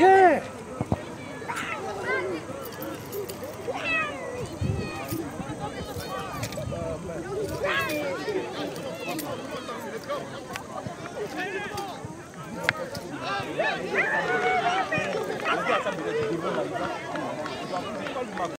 예. 아,